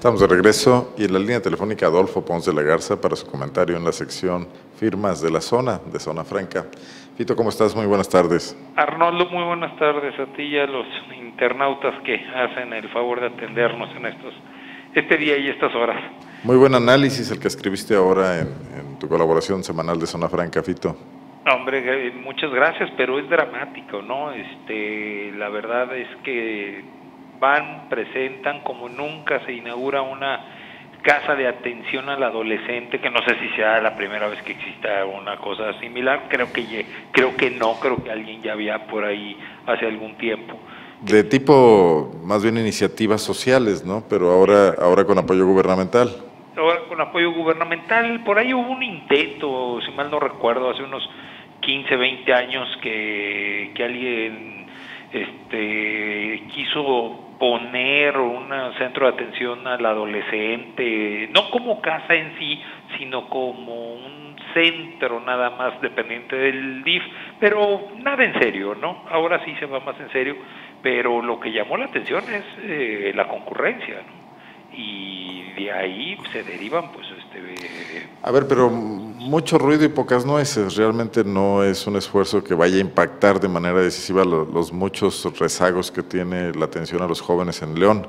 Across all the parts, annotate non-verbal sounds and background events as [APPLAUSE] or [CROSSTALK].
Estamos de regreso y en la línea telefónica Adolfo Ponce de la Garza para su comentario en la sección Firmas de la Zona, de Zona Franca. Fito, ¿cómo estás? Muy buenas tardes. Arnoldo, muy buenas tardes a ti y a los internautas que hacen el favor de atendernos en estos, este día y estas horas. Muy buen análisis el que escribiste ahora en, en tu colaboración semanal de Zona Franca, Fito. Hombre, eh, muchas gracias, pero es dramático, ¿no? Este, la verdad es que van, presentan como nunca se inaugura una casa de atención al adolescente, que no sé si sea la primera vez que exista una cosa similar, creo que creo que no, creo que alguien ya había por ahí hace algún tiempo. De tipo más bien iniciativas sociales, ¿no? Pero ahora ahora con apoyo gubernamental. Ahora con apoyo gubernamental, por ahí hubo un intento, si mal no recuerdo, hace unos 15, 20 años que, que alguien este, quiso poner un centro de atención al adolescente, no como casa en sí, sino como un centro nada más dependiente del DIF, pero nada en serio, ¿no? Ahora sí se va más en serio, pero lo que llamó la atención es eh, la concurrencia, ¿no? Y de ahí se derivan, pues, este... A ver, pero mucho ruido y pocas nueces. Realmente no es un esfuerzo que vaya a impactar de manera decisiva los, muchos rezagos que tiene la atención a los jóvenes en León.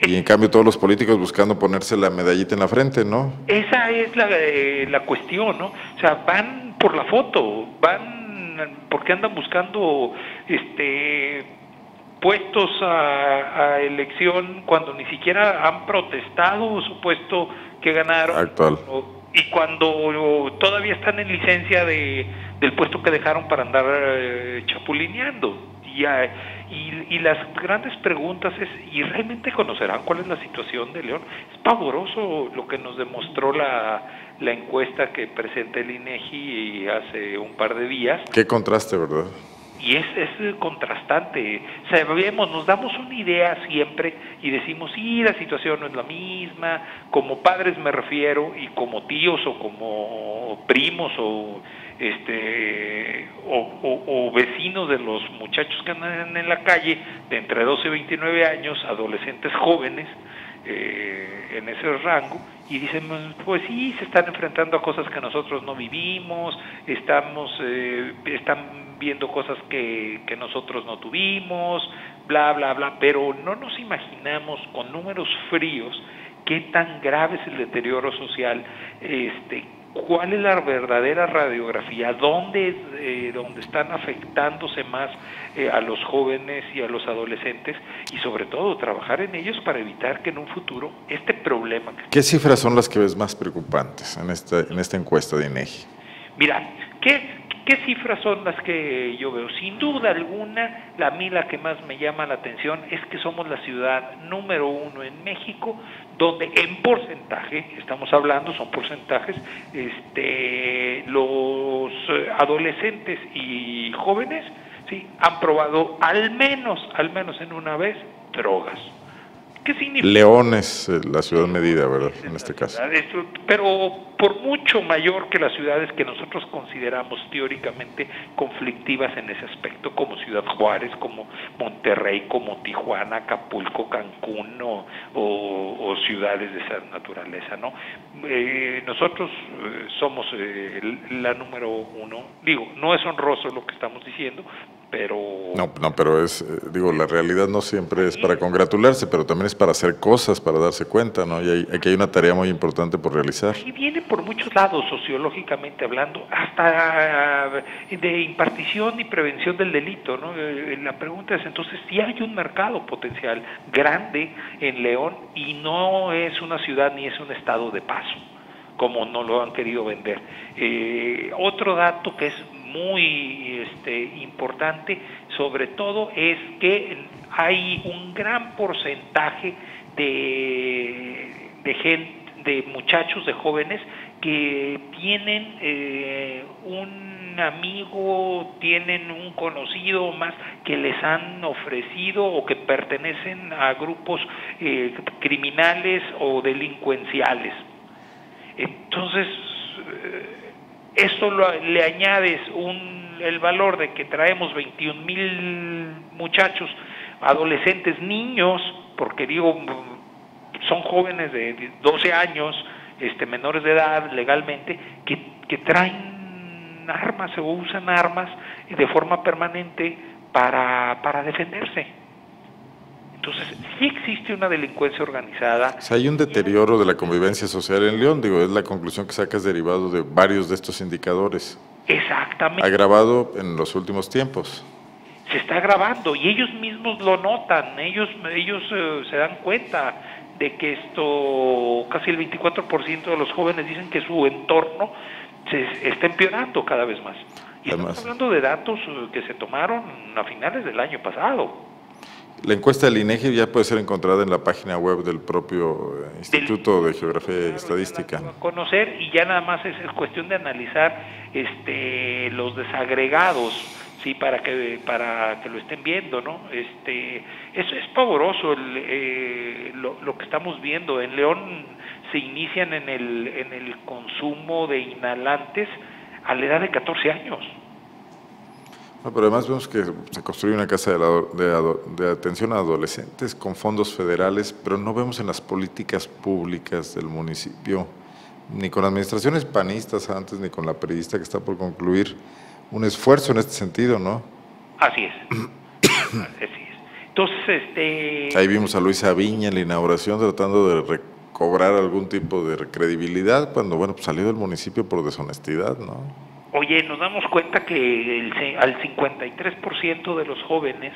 Y en cambio todos los políticos buscando ponerse la medallita en la frente, ¿no? Esa es la, eh, la cuestión, ¿no? O sea, van por la foto, van porque andan buscando este puestos a, a elección cuando ni siquiera han protestado su puesto que ganaron. Actual y cuando todavía están en licencia de, del puesto que dejaron para andar eh, chapulineando. Y, y, y, las grandes preguntas es, ¿y realmente conocerán cuál es la situación de León? Es pavoroso lo que nos demostró la, la encuesta que presenta el INEGI hace un par de días. Qué contraste, ¿verdad? Y es, es contrastante. Sabemos, nos damos una idea siempre y decimos, sí, la situación no es la misma, como padres me refiero, y como tíos o como primos o este o, o, vecinos de los muchachos que andan en la calle de entre 12 y 29 años, adolescentes jóvenes, eh, en ese rango y dicen pues sí se están enfrentando a cosas que nosotros no vivimos estamos eh, están viendo cosas que, que nosotros no tuvimos bla bla bla pero no nos imaginamos con números fríos qué tan grave es el deterioro social este cuál es la verdadera radiografía, dónde, eh, dónde están afectándose más eh, a los jóvenes y a los adolescentes y sobre todo trabajar en ellos para evitar que en un futuro este problema... ¿Qué cifras son las que ves más preocupantes en esta, en esta encuesta de INEGI? Mira, ¿qué, ¿Qué cifras son las que yo veo? Sin duda alguna, la, a la que más me llama la atención es que somos la ciudad número uno en México, donde en porcentaje, estamos hablando, son porcentajes, este, los eh, adolescentes y jóvenes sí, han probado al menos, al menos en una vez, drogas. ¿Qué significa? León es eh, la ciudad medida, ¿verdad? En este caso. pero por mucho mayor que las ciudades que nosotros consideramos teóricamente conflictivas en ese aspecto, como Ciudad Juárez, como Monterrey, como Tijuana, Acapulco, Cancún o, ciudades de esa naturaleza, ¿no? Eh, nosotros eh, somos la número uno. Digo, no es honroso lo que estamos diciendo, pero... No, no, pero es, eh, digo, la realidad no siempre es para congratularse, pero también es para hacer cosas, para darse cuenta, ¿no? Y hay, aquí hay una tarea muy importante por realizar. Y viene por muchos lados, sociológicamente hablando, hasta de impartición y prevención del delito, ¿no? Eh, la pregunta es entonces si hay un mercado potencial grande en León y no es una ciudad ni es un estado de paso como no lo han querido vender. Eh, otro dato que es muy este, importante, sobre todo, es que hay un gran porcentaje de, de gente, de muchachos, de jóvenes que tienen eh, un amigo, tienen un conocido más que les han ofrecido o que pertenecen a grupos eh, criminales o delincuenciales. Entonces, esto le añades un, el valor de que traemos 21 mil muchachos, adolescentes, niños, porque digo, son jóvenes de 12 años, este, menores de edad legalmente, que, que traen armas o usan armas de forma permanente para, para defenderse. Entonces, sí existe una delincuencia organizada. O hay un deterioro de la convivencia social en León, digo, es la conclusión que sacas derivado de varios de estos indicadores. Exactamente. Agravado en los últimos tiempos. Se está agravando y ellos mismos lo notan, ellos, ellos eh, se dan cuenta de que esto, casi el 24% de los jóvenes dicen que su entorno se está empeorando cada vez más. Y estamos hablando de datos eh, que se tomaron a finales del año pasado. La encuesta del INEGI ya puede ser encontrada en la página web del propio eh, Instituto de Geografía y Estadística. Conocer y ya nada más es, cuestión de analizar este, los desagregados, sí, para que para que lo estén viendo, ¿no? Este, eso es pavoroso eh, lo, lo, que estamos viendo. En León se inician en el en el consumo de inhalantes a la edad de 14 años pero además vemos que se construye una casa de, atención a adolescentes con fondos federales, pero no vemos en las políticas públicas del municipio, ni con administraciones panistas antes, ni con la periodista que está por concluir, un esfuerzo en este sentido, ¿no? Así es. [COUGHS] Así es. Entonces, este... Ahí vimos a Luisa Viña en la inauguración tratando de recobrar algún tipo de credibilidad cuando, bueno, pues salió del municipio por deshonestidad, ¿no? Oye, nos damos cuenta que el, al 53% de los jóvenes,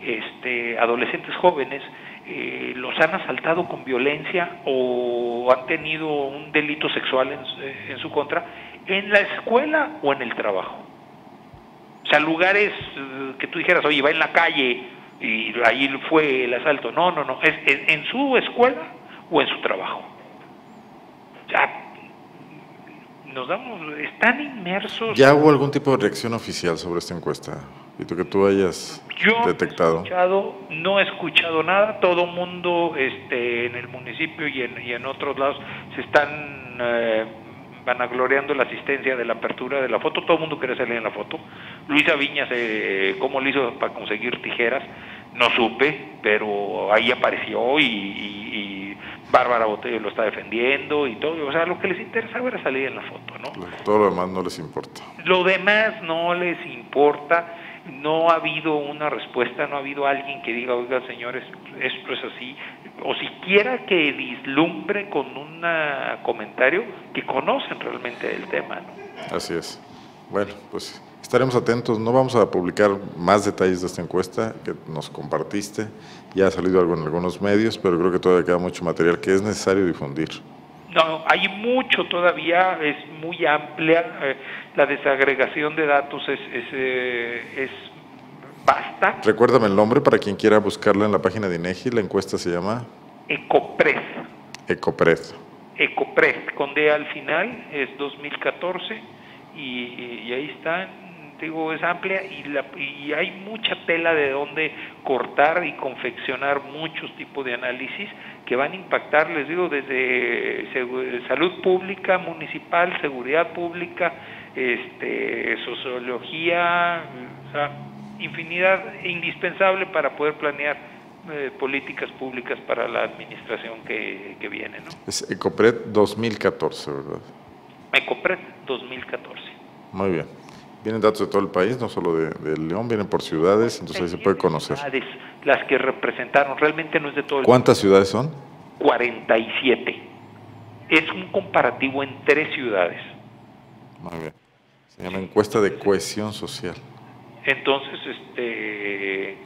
este, adolescentes jóvenes, eh, los han asaltado con violencia o han tenido un delito sexual en, eh, en, su contra en la escuela o en el trabajo. O sea, lugares eh, que tú dijeras, oye, va en la calle y ahí fue el asalto. No, no, no, es, es en su escuela o en su trabajo. O sea, nos damos, están inmersos. ¿Ya hubo algún tipo de reacción oficial sobre esta encuesta? Y tú que tú hayas Yo detectado. No he escuchado, no he escuchado nada, todo mundo este, en el municipio y en, y en otros lados se están eh, vanagloriando la asistencia de la apertura de la foto, todo el mundo quiere salir en la foto. Luisa Viñas, eh, ¿cómo lo hizo para conseguir tijeras? No supe, pero ahí apareció y Bárbara Botello lo está defendiendo y todo. O sea, lo que les interesa era salir en la foto, ¿no? Todo lo demás no les importa. Lo demás no les importa. No ha habido una respuesta, no ha habido alguien que diga, oiga, señores, esto es así. O siquiera que dislumbre con un comentario que conocen realmente el tema, ¿no? Así es. Bueno, pues Estaremos atentos, no vamos a publicar más detalles de esta encuesta que nos compartiste, ya ha salido algo en algunos medios, pero creo que todavía queda mucho material que es necesario difundir. No, hay mucho todavía, es muy amplia, eh, la desagregación de datos es, es, eh, es basta. Recuérdame el nombre para quien quiera buscarla en la página de INEGI, la encuesta se llama... Ecopres. Ecopres. Ecopres, con D al final, es 2014, y, y ahí están digo, es amplia y, la, y hay mucha tela de donde cortar y confeccionar muchos tipos de análisis que van a impactar, les digo, desde salud pública, municipal, seguridad pública, este, sociología, o sea, infinidad indispensable para poder planear eh, políticas públicas para la administración que, que viene. ¿no? Es ECOPRED 2014, ¿verdad? ECOPRED 2014. Muy bien. Vienen datos de todo el país, no solo de, León, vienen por ciudades, entonces ahí se puede conocer. Ciudades, las que representaron, realmente no es de todo el ¿Cuántas ciudades son? 47. Es un comparativo en tres ciudades. Muy bien. Se llama encuesta de cohesión social. Entonces, este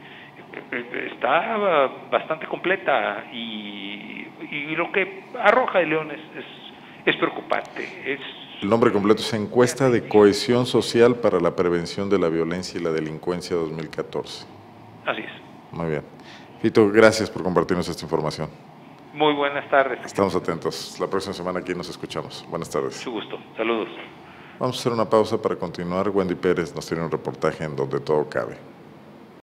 está bastante completa y, y lo que arroja de León es, es, es preocupante. Es el nombre completo es Encuesta de Cohesión Social para la Prevención de la Violencia y la Delincuencia 2014. Así es. Muy bien. Fito, gracias por compartirnos esta información. Muy buenas tardes. Estamos atentos. La próxima semana aquí nos escuchamos. Buenas tardes. Mucho gusto. Saludos. Vamos a hacer una pausa para continuar. Wendy Pérez nos tiene un reportaje en donde todo cabe.